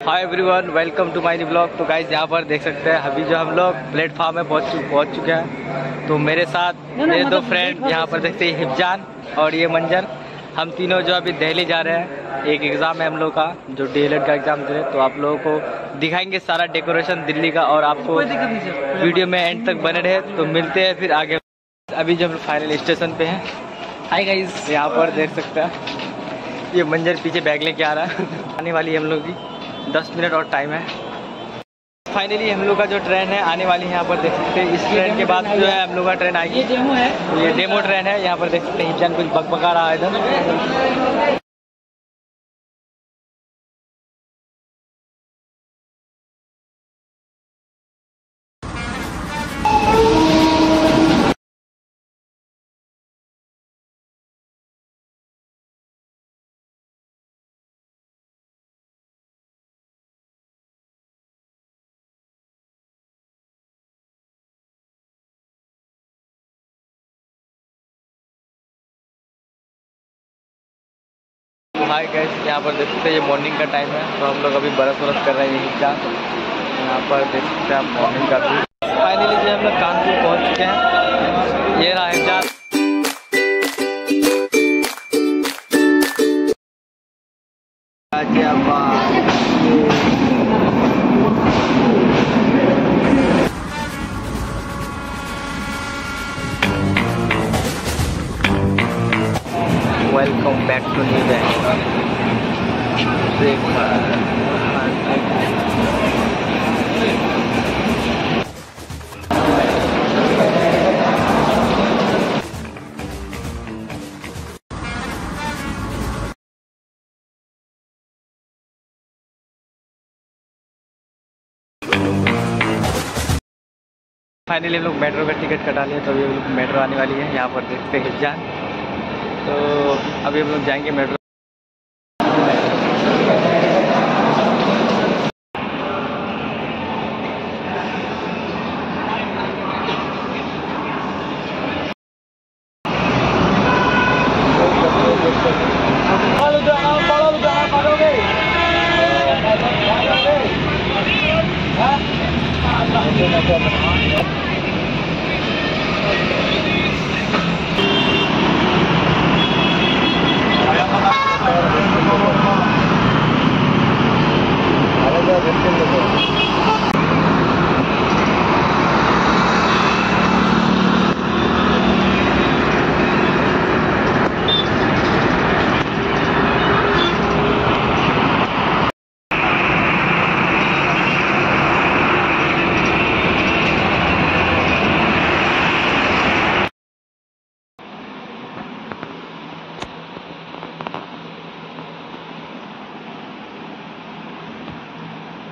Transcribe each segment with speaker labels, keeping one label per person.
Speaker 1: Hi everyone welcome to my blog तो guys यहाँ पर देख सकते हैं अभी जो हम लोग प्लेटफॉर्म में पहुँच चु, पहुँच चुके हैं तो मेरे साथ मेरे दो फ्रेंड यहाँ पर देखते हैं हिफजान और ये मंजर हम तीनों जो अभी दिल्ली जा रहे हैं एक एग्ज़ाम है हम लोग का जो डी का एग्ज़ाम दे तो आप लोगों को दिखाएँगे सारा डेकोरेशन दिल्ली का और आपको वीडियो में एंड तक बने रहे तो मिलते हैं फिर आगे। अभी जो हम फाइनल स्टेशन पे हैं। हाय गाइज़ यहाँ पर देख सकते हैं ये मंजर पीछे बैग लेके आ रहा है आने वाली है हम लोग की। दस मिनट और टाइम है। फाइनली हम लोग का जो ट्रेन है आने वाली है यहाँ पर देख सकते हैं। इस ट्रेन के बाद जो है। हम लोग का ट्रेन आएगी। ये डेमो है। ये डेमो ट्रेन है यहाँ पर देख सकते हैं जंग कुछ बकबका रहा है इधर। हाय गैस यहाँ पर देख सकते हैं ये मॉर्निंग का टाइम है तो हम लोग अभी बरस वरस कर रहे हैं यहीं का यहाँ पर देख सकते हैं आप मॉर्निंग का भी फाइनली जो हम लोग कानपुर पहुँच चुके हैं। ये रहा है चार welcome back to new finally हम लोग मेट्रो का टिकट कटा लिए तो अभी हम लोग मेट्रो आने वाली है। यहाँ पर देखते हैं हिजान तो अभी हम लोग जाएँगे मेट्रो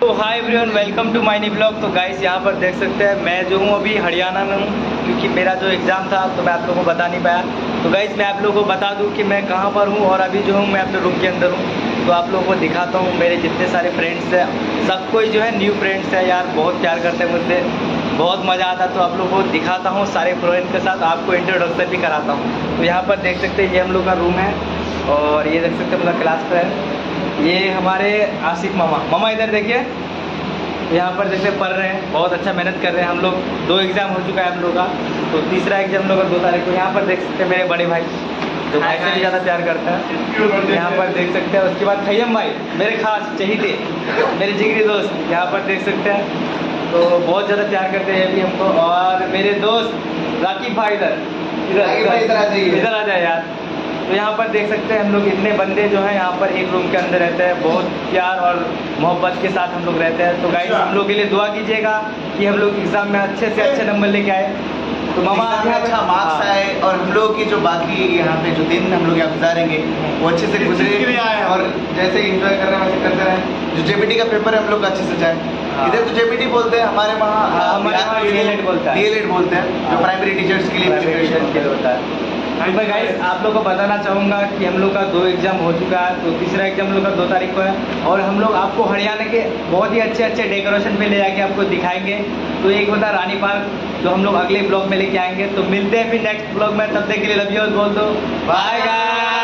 Speaker 1: तो hi everyone welcome to my blog तो गाइस यहाँ पर देख सकते हैं, मैं जो हूँ अभी हरियाणा में हूँ, क्योंकि मेरा जो एग्ज़ाम था तो मैं आप लोगों को बता नहीं पाया। तो गाइस मैं आप लोगों को बता दूँ कि मैं कहाँ पर हूँ, और अभी जो हूँ, मैं अपने रूम के अंदर हूँ। तो आप लोगों को दिखाता हूँ, मेरे जितने सारे फ्रेंड्स हैं, सब कोई जो है न्यू फ्रेंड्स है यार, बहुत प्यार करते हैं मुझसे, बहुत मज़ा आता तो आप लोगों को दिखाता हूँ सारे फ्रेंड के साथ, आपको इंट्रोडक्शन भी कराता हूँ। तो यहाँ पर देख सकते हैं, ये हम लोग का रूम है, और ये देख सकते हैं मतलब क्लास फ्रेंड ये हमारे आसिफ मामा। मामा इधर देखिए। यहाँ पर जैसे पढ़ रहे हैं बहुत अच्छा मेहनत कर रहे हैं हम लोग। दो एग्ज़ाम हो चुका है हम लोग का तो तीसरा एग्ज़ाम हम लोग का दो तारीख को यहाँ पर देख सकते हैं मेरे बड़े भाई जो भाई से भी ज़्यादा प्यार करता है। यहाँ पर देख सकते हैं उसके बाद खैम भाई मेरे खास चाहिए मेरे जिगरी दोस्त यहाँ पर देख सकते हैं। तो बहुत ज़्यादा प्यार करते हैं ये भी हमको और मेरे दोस्त राकीब भाई इधर। इधर इधर आ जाए यार। तो यहाँ पर देख सकते हैं हम लोग इतने बंदे जो हैं यहाँ पर एक रूम के अंदर रहते हैं बहुत प्यार और मोहब्बत के साथ हम लोग रहते हैं। तो गाइस हम लोग के लिए दुआ कीजिएगा कि हम लोग एग्ज़ाम में अच्छे से अच्छे नंबर लेके आए। तो मामा
Speaker 2: अच्छा मार्क्स आए और हम लोग की जो बाकी यहाँ पे जो दिन हम लोग यहाँ गुजारेंगे वो अच्छे से गुजरे। और जैसे इंजॉय कर रहे हैं वैसे करते रहे। जो जेबीटी का पेपर है हम लोग का अच्छे से जाए। इधर तो जेबीटी बोलते हैं हमारे वहाँ
Speaker 1: हमारे वहाँ DLED
Speaker 2: डीएलएड बोलते हैं। जो प्राइमरी टीचर्स के लिए
Speaker 1: के लिए होता है। तो भाई गाइस आप लोग को बताना चाहूँगा कि हम लोग का दो एग्ज़ाम हो चुका है तो तीसरा एग्ज़ाम हम लोग का दो तारीख को है, और हम लोग आपको हरियाणा के बहुत ही अच्छे अच्छे डेकोरेशन पे ले जाके आपको दिखाएँगे। तो एक है रानी पार्क, जो हम लोग अगले ब्लॉग में लेके आएँगे। तो मिलते हैं फिर नेक्स्ट ब्लॉग में, तब तक के लिए लव बोल दो bye guys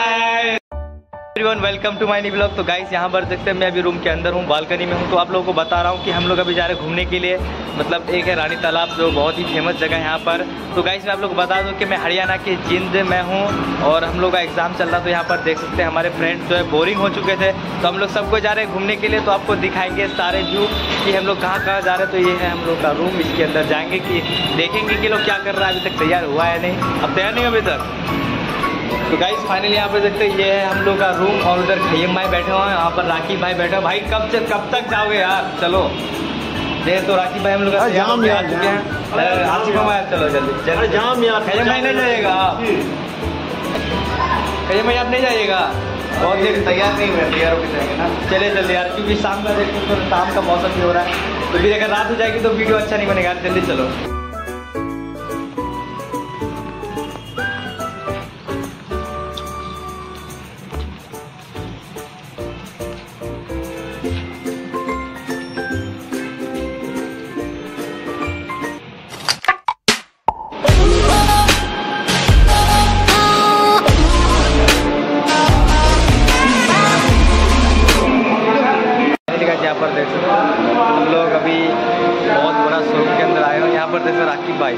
Speaker 1: everyone welcome to my knee blog तो गाइस यहाँ पर देखते हैं, मैं अभी रूम के अंदर हूँ बालकनी में हूँ। तो आप लोगों को बता रहा हूँ कि हम लोग अभी जा रहे हैं घूमने के लिए। मतलब एक है रानी तालाब, जो बहुत ही फ़ेमस जगह है यहाँ पर। तो गाइस मैं आप लोग बता दूँ कि मैं हरियाणा के जिंद में हूँ और हम लोग का एग्ज़ाम चल रहा तो यहाँ पर देख सकते हैं, हमारे फ्रेंड्स जो है बोरिंग हो चुके थे। तो हम लोग सबको जा रहे हैं घूमने के लिए। तो आपको दिखाएँगे सारे व्यू कि हम लोग कहाँ कहाँ जा रहे हैं। तो ये है हम लोग का रूम इसके अंदर जाएँगे कि देखेंगे कि लोग क्या कर रहा है। अभी तक तैयार हुआ है नहीं। अब तैयार नहीं अभी तक? तो गाइस फाइनली यहाँ पे देखते हैं ये है हम लोग का रूम और उधर खैम भाई बैठे हुए हैं यहाँ पर राखी भाई बैठे हैं। भाई कब से कब तक जाओगे यार? चलो। देख तो राखी भाई हम लोग
Speaker 3: जाम यार,
Speaker 1: चुके हैं। आसिफ भाई चलो जल्दी।
Speaker 3: जाम यार
Speaker 1: खैम भाई नहीं जाएगा। खैम भाई आप नहीं जाइएगा।
Speaker 2: बहुत देर तैयार नहीं हुए तैयार होकर जाएँगे ना।
Speaker 1: चले जल्दी यार क्योंकि शाम का देखते तो शाम का मौसम भी हो रहा है। तो फिर अगर रात हो जाएगी तो वीडियो अच्छा नहीं बनेगा यार जल्दी चलो। का यहाँ पर देख सकते हम लोग अभी बहुत बड़ा शोरूम के अंदर आए हैं यहाँ पर देखो राखी भाई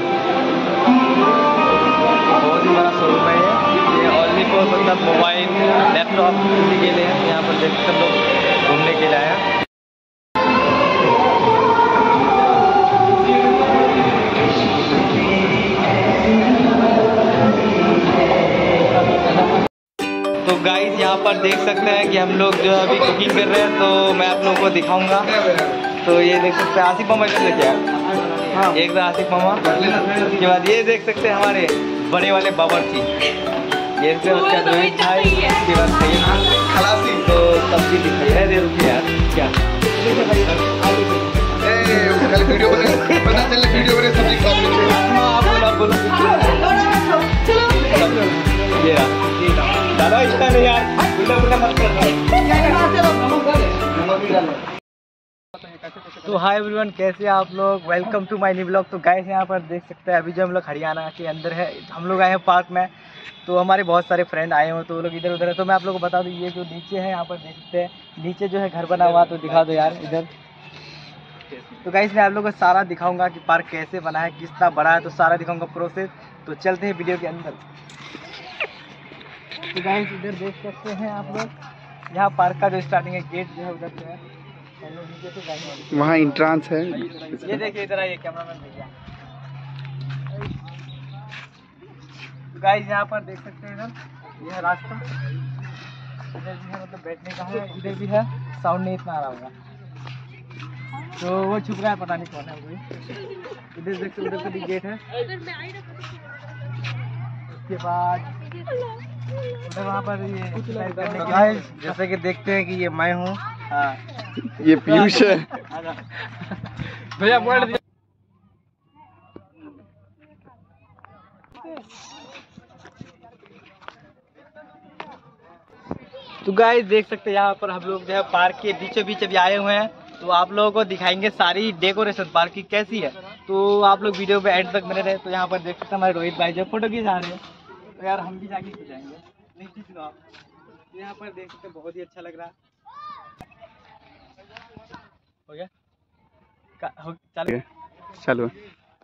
Speaker 1: बहुत ही बड़ा शोरूम है ये। भी फॉर मतलब मोबाइल लैपटॉप किसी के लिए। यहाँ पर देख सकते हम लोग घूमने के लिए आए हैं। गाइस यहाँ पर देख सकते हैं कि हम लोग जो है अभी कुकिंग कर रहे हैं तो मैं आप लोगों को दिखाऊँगा। तो ये देख सकते हैं आसिफ मामा कैसे क्या हाँ? एक बार आसिफ मामा। उसके बाद ये देख सकते हैं हमारे बड़े वाले बावर्ची ये क्या रोहित भाई उसके बाद
Speaker 2: खलासी
Speaker 1: तो सब्ज़ी दिखाई है दे रुकिए यार क्या?
Speaker 2: वीडियो बने पता चले वीडियो बने सब्ज़ी खा
Speaker 1: हाँ। आप बोलो बोलो। रहा यार। मत तो हाय एवरीवन कैसे हैं आप लोग? Welcome to my new blog तो गाइस यहाँ पर देख सकते हैं, अभी जो हम लोग हरियाणा के अंदर है, हम लोग आए हैं पार्क में। तो हमारे बहुत सारे फ्रेंड आए हुए तो वो लोग इधर उधर है। तो मैं आप लोगों को बता दूँ, ये जो नीचे है, यहाँ पर देख सकते हैं, नीचे जो है घर बना हुआ तो दिखा दो यार, इधर। तो गाइस मैं आप लोगों को सारा दिखाऊँगा कि पार्क कैसे बना है, कितना बड़ा है तो सारा दिखाऊँगा प्रोसेस तो चलते हैं वीडियो के अंदर। तो गाइस इधर देख सकते हैं आप लोग। यहाँ पार्क का जो स्टार्टिंग है गेट जो है उधर से है।
Speaker 3: वहाँ इंट्रांस है।
Speaker 1: ये देखिए इधर आइए कैमरामैन भैया। गाइस यहाँ पर देख सकते हैं इधर ये है रास्ता। इधर भी है मतलब बैठने का है इधर भी है। साउंड नहीं इतना आ रहा होगा। तो वो छुप रहा है पता नहीं कौन है कोई इधर देख सकते उधर से भी गेट है। उसके बाद वहाँ पर ये
Speaker 2: जैसे कि देखते हैं कि ये मैं हूँ।
Speaker 1: हाँ।
Speaker 3: ये पीयूष है।
Speaker 1: भैया बोल दिया तो गाइस देख सकते हैं यहाँ पर हम लोग जो है पार्क के बीचों बीच अभी आए हुए हैं। तो आप लोगों को दिखाएँगे सारी डेकोरेशन पार्क की कैसी है। तो आप लोग वीडियो पे एंड तक बने रहे। तो यहाँ पर देख सकते हैं हमारे रोहित भाई जो फ़ोटो खिंचा रहे हैं। तो यार हम भी जाके खिंचाएँगे नहीं खींच लो आप। यहाँ पर देख सकते बहुत ही अच्छा लग रहा। हो गया? हो- चालू।
Speaker 3: चलो।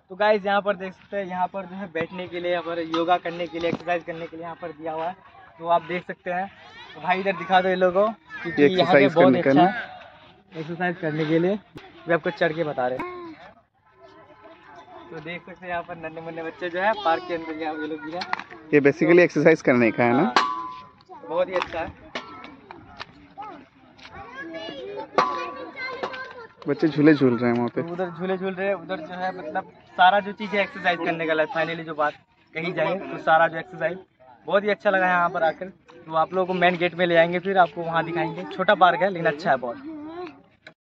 Speaker 1: तो गाइज़ यहाँ पर देख सकते हैं यहाँ पर जो है बैठने के लिए यहाँ पर योगा करने के लिए एक्सरसाइज करने के लिए यहाँ पर दिया हुआ है। तो आप देख सकते हैं। तो भाई इधर दिखा दो ये लोगों को क्योंकि यहाँ पे बहुत अच्छा है। एक्सरसाइज करने के लिए। वे आपको चढ़ के बता रहे हैं। तो देख सकते हैं यहाँ पर नन्हे मुन्ने बच्चे जो है पार्क के अंदर यहाँ ये लोग भी हैं।
Speaker 3: ये बेसिकली एक्सरसाइज करने का है ना?
Speaker 1: हाँ, बहुत ही अच्छा है।
Speaker 3: बच्चे झूले झूल रहे हैं वहाँ पे।
Speaker 1: उधर झूले झूल रहे हैं उधर जो है मतलब सारा जो चीज़ है एक्सरसाइज करने का फाइनली जो बात कही जाए तो सारा जो एक्सरसाइज बहुत ही अच्छा लगा यहाँ पर आकर। तो आप लोगों को मेन गेट में ले आएँगे फिर आपको वहाँ दिखाएँगे। छोटा पार्क है लेकिन अच्छा है बहुत।